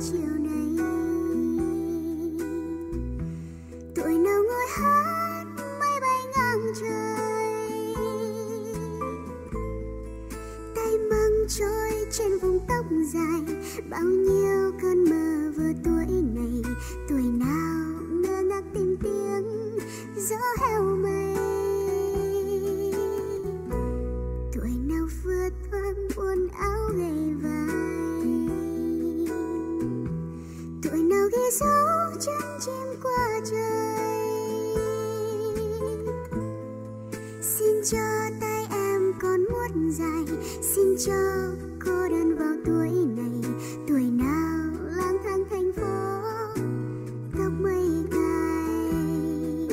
chiều nay tuổi nào ngồi hát mây bay ngang trời? Tay măng trôi trên vùng tóc dài, bao nhiêu cơn mơ vừa tuổi này? Tuổi nào ngơ ngác tìm tiếng, gió cho tay em còn muốt dài. Xin cho cô đơn vào tuổi này. Tuổi nào lang thang thành phố tóc mây cài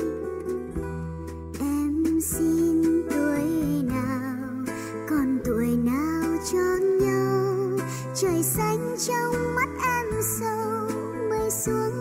em xin tuổi nào, còn tuổi nào cho nhau? Trời xanh trong mắt em sâu mây xuống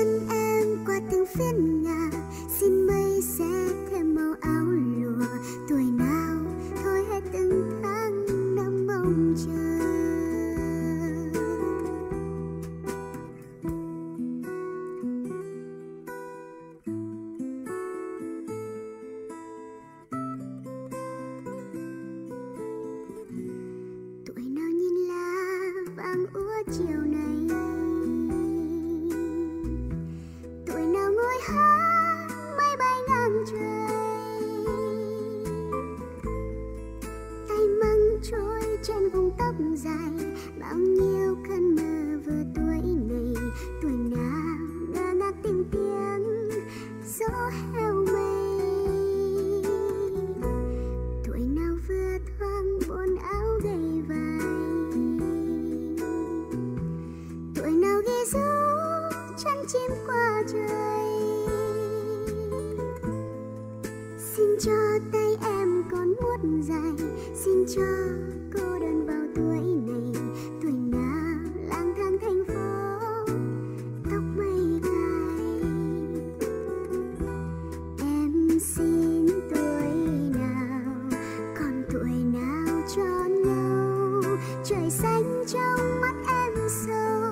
chim qua trời. Xin cho tay em còn muốt dài, xin cho cô đơn vào tuổi này, tuổi nào lang thang thành phố, tóc mây cài em xin tuổi nào, còn tuổi nào cho nhau trời xanh trong mắt em sâu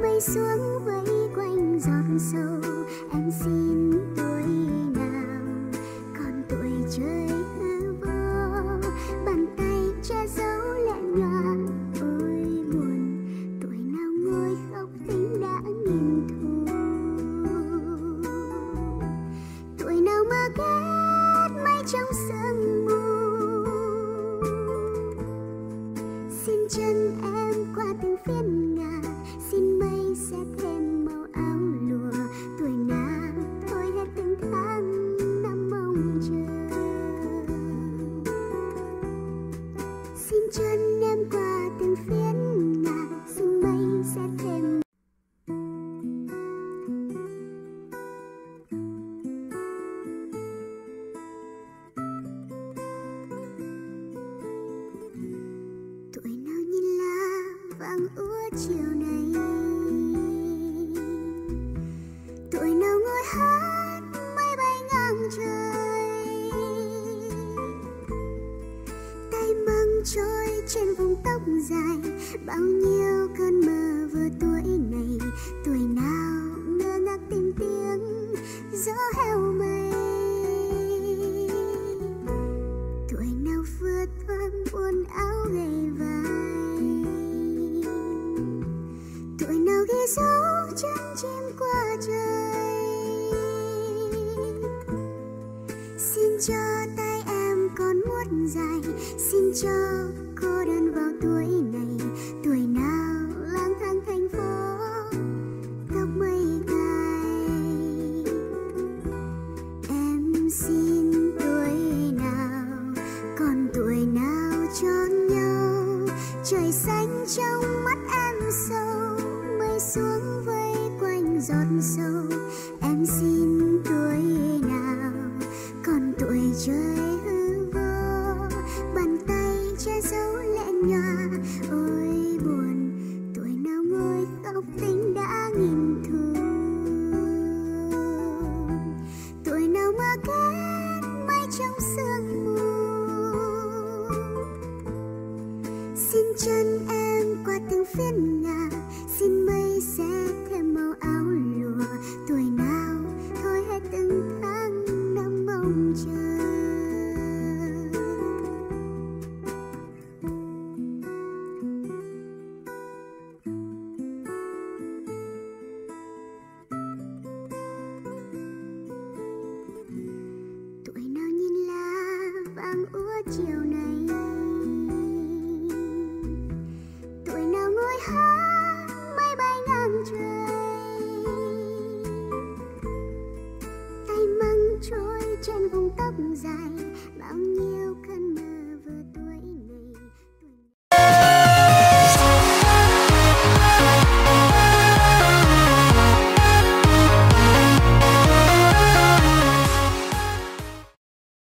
mây xuống chiều nay tuổi nào ngồi hát mây bay ngang trời? Tay mang trôi trên vùng tóc dài, bao nhiêu ghi dấu chân chim qua trời. Xin cho tay em còn muốt dài, xin cho cô đơn